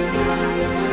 Música